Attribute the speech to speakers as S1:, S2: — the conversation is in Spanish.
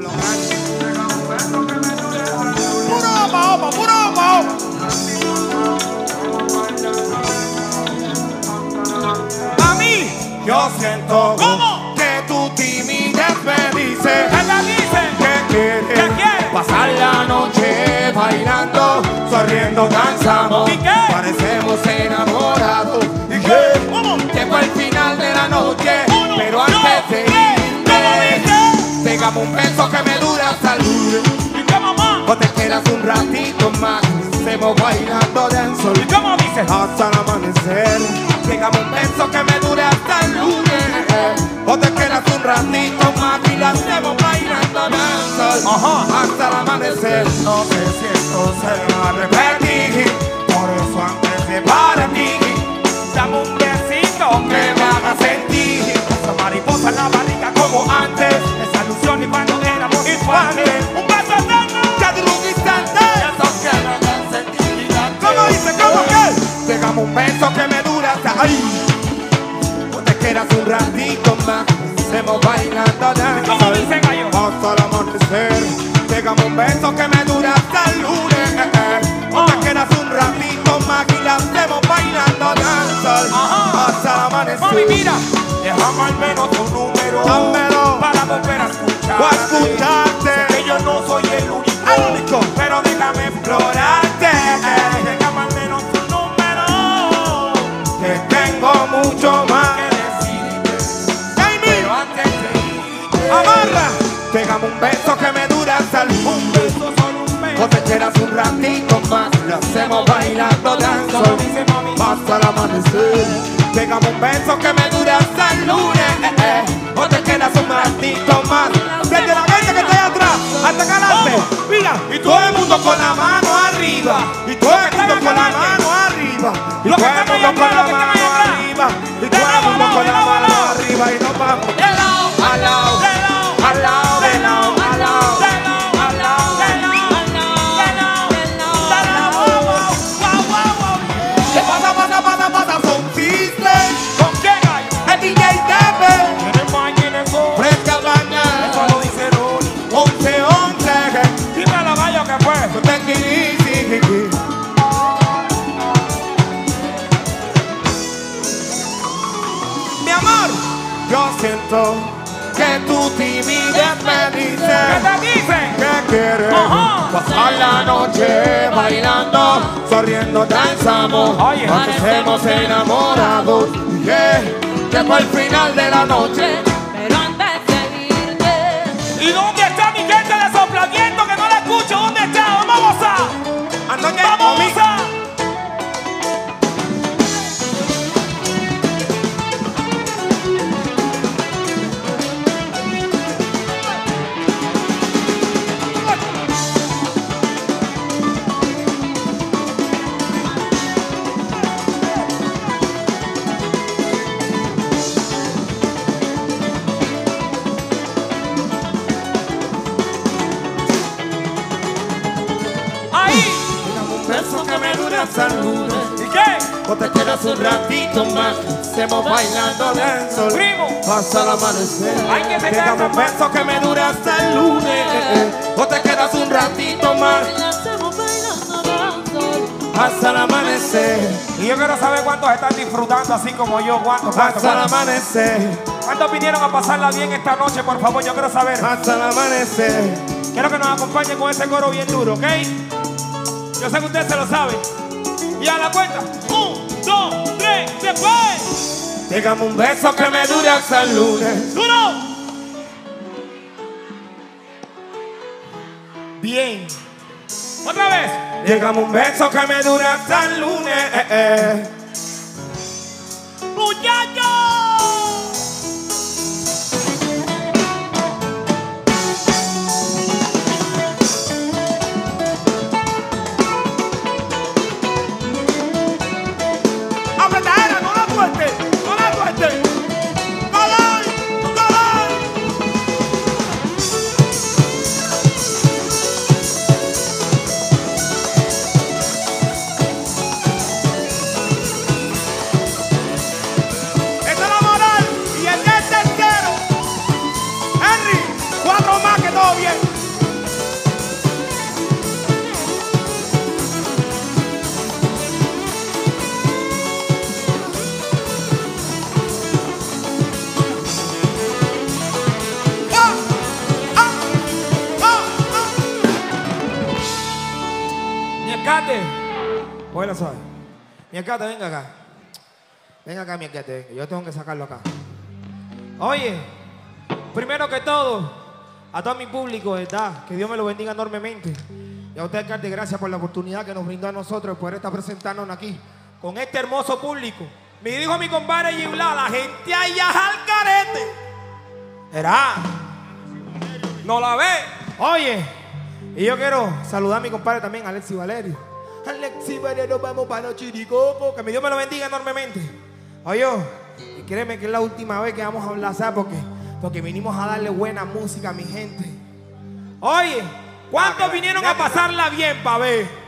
S1: Grandes. Puro Mahoma, puro Mahoma. A mí, yo siento
S2: ¿Cómo?
S1: que tu timidez me dice
S2: ¿Qué te dice?
S1: que quieres
S2: ¿Qué quieres?
S1: pasar la noche bailando, sonriendo, danzamos.
S2: ¿Y qué?
S1: Parecemos enamorados. ¿Y qué?
S2: ¿Cómo?
S1: Llegó el final de la noche,
S2: Uno,
S1: pero
S2: dos,
S1: antes de
S2: tres, ¿cómo
S1: irme, pegamos un beso hacemos bailando de sol
S2: ¿Y cómo dice?
S1: hasta el amanecer. Pegamos un beso que me dure hasta el lunes. O te quedas un ratito más y la hacemos bailando danzol
S2: Ajá.
S1: hasta el amanecer. No sé si esto se va a repetir. Por eso antes de partir,
S2: Dame un besito
S1: que me haga sentir
S2: Esa mariposa en la barriga como
S1: antes.
S2: esa ilusión y cuando éramos infantes. Un
S1: ratito más. Hacemos bailando danza. Hasta el amanecer. Pegamos un beso Pegamos un beso que me dura hasta el
S2: un beso, solo un beso.
S1: O te quedas un ratito más, lo hacemos bailando danza hasta el amanecer. Pegamos un beso que me dura hasta el lunes. eh, eh. O te quedas un ratito más. Desde la gente que está allá atrás hasta adelante. Mira, y todo el mundo con la mano arriba. Amor, yo siento que tu timidez me
S2: ¿Qué
S1: dice
S2: te dicen?
S1: que quieres pasar la noche bailando, sonriendo, danzamos,
S2: Oye.
S1: parecemos enamorados. Yeah, llegó el final de la noche.
S3: Pero antes de irte,
S2: ¿Y dónde está mi gente de soplamiento que no la escucho? ¿Y qué?
S1: O te quedas un ratito más, hacemos bailando.
S2: Primo.
S1: Hasta el amanecer.
S2: Hay que queda
S1: un beso que me dure hasta el lunes. O te quedas un ratito más, hasta el amanecer.
S2: Y yo quiero saber cuántos están disfrutando así como yo. ¿Cuántos? ¿Cuántos?
S1: Hasta el amanecer.
S2: ¿Cuántos vinieron a pasarla bien esta noche? Por favor, yo quiero saber.
S1: Hasta el amanecer.
S2: Quiero que nos acompañen con ese coro bien duro, ¿ok? Yo sé que ustedes se lo saben. Y a la cuenta. Un, dos, tres, después.
S1: Pegamos un beso que me dure hasta el lunes.
S2: ¡Duro! Bien. Otra vez.
S1: Llegamos un beso que me dure hasta el lunes. eh, eh.
S2: ¡Muchachos!
S1: Alcalde. Bueno, suave. Mi alcalde, venga acá. Venga acá, mi alcalde. venga. Yo tengo que sacarlo acá. Oye, primero que todo, a todo mi público, ¿verdad? Que Dios me lo bendiga enormemente. Y a usted, alcalde, gracias por la oportunidad que nos brindó a nosotros de poder estar presentándonos aquí con este hermoso público. Me dijo mi compadre Gibla, la gente allá al carete. ¿Será? ¿No la ve? Oye, y yo quiero saludar a mi compadre también, Alexi Valerio. Alexi Valerio, vamos para los chiricoco. Que mi Dios me lo bendiga enormemente. Oye, y créeme que es la última vez que vamos a hablar, ¿sabes por qué? Porque vinimos a darle buena música a mi gente. Oye, ¿cuántos vinieron a pasarla bien, pa' ver?